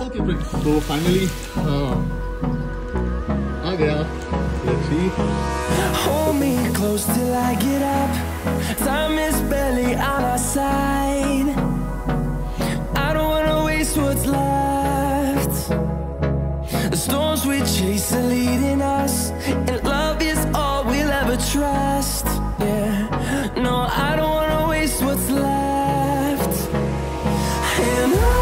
Okay, great. So finally, uh, I got. Let's see. Hold me close till I get up. Time is barely on our side. I don't wanna waste what's left. The storms we chase are leading us, and love is all we'll ever trust. Yeah, no, I don't wanna waste what's left. And I